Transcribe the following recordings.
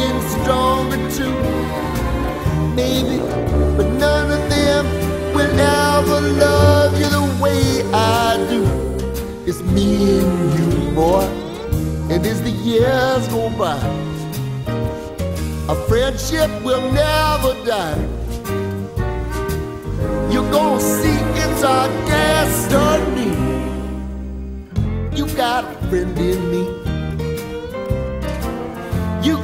and stronger too. Maybe, but none of them will ever love you the way I do. It's me and you, boy. And as the years go by, a friendship will never die. You're gonna see it's our destiny. You got a friend in me.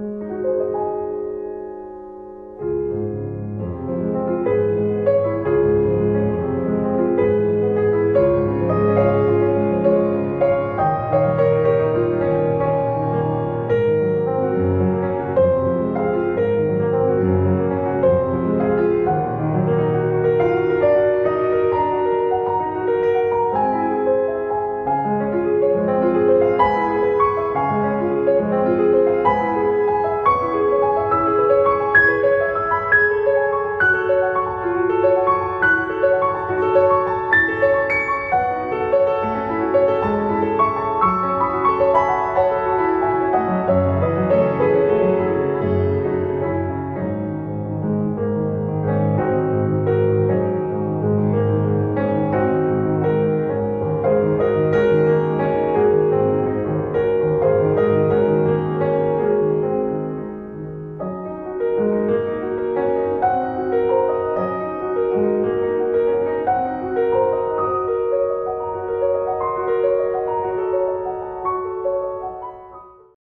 Música